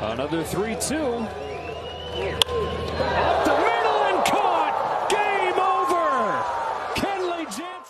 Another 3-2. Up the middle and caught. Game over. Kenley Jansen.